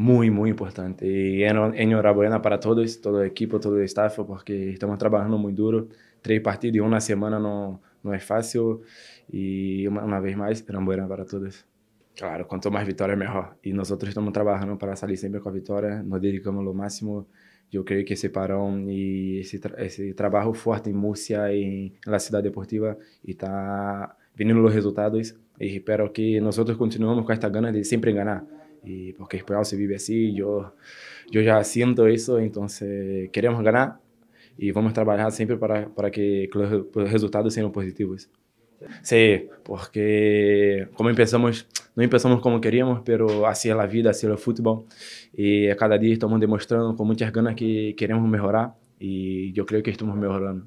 Muy, muy importante. Y enhorabuena para todos, todo el equipo, todo el staff, porque estamos trabajando muy duro. Tres partidos en una semana no, no es fácil. Y una, una vez más, enhorabuena para todos. Claro, quanto mais vitória, melhor. E nós outros estamos trabalhando para sair sempre com a vitória, nos dedicamos o máximo. Eu creio que esse parão e esse, tra esse trabalho forte em Múrcia e na cidade deportiva está vindo os resultados. E espero que nós outros continuemos com esta gana de sempre ganhar. E porque espanhol se vive assim, eu, eu já sinto isso, então queremos ganhar e vamos trabalhar sempre para, para que os resultados sejam positivos. Sí, porque como empezamos, no empezamos como queríamos, pero así es la vida, así es el fútbol. Y cada día estamos demostrando con muchas ganas que queremos mejorar y yo creo que estamos mejorando.